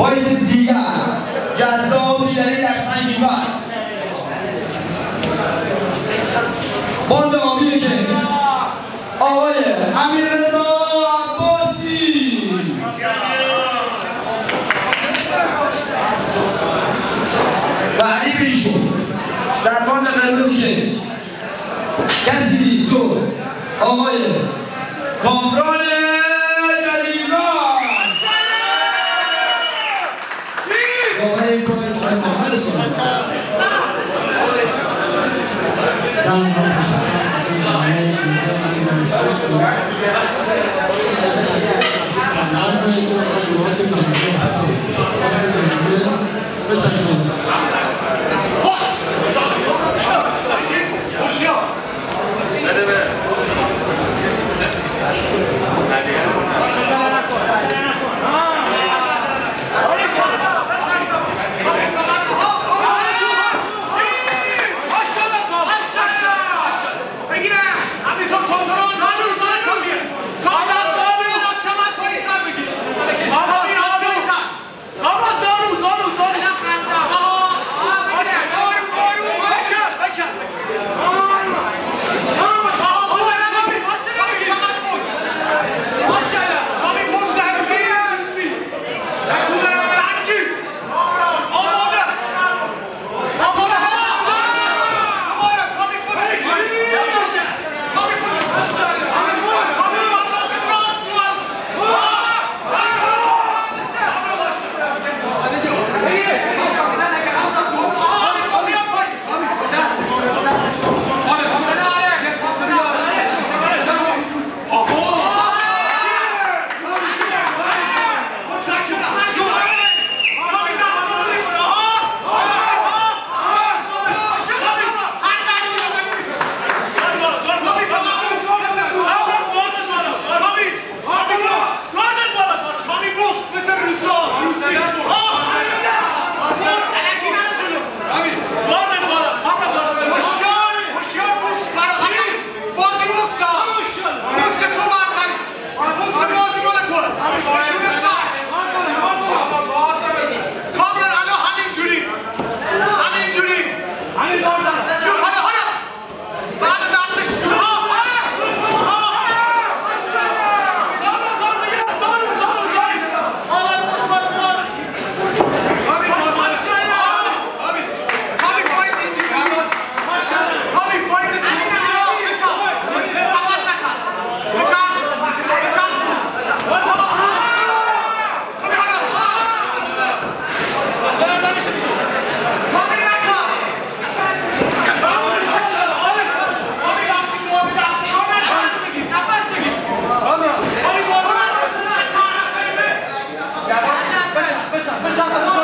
فایت دیگر جذابی در این سنگی باند آبی که آقای امیر رضا عباسی. و علی بریشون در باند قرمزی که کسی جز آقای کامران Pessoal,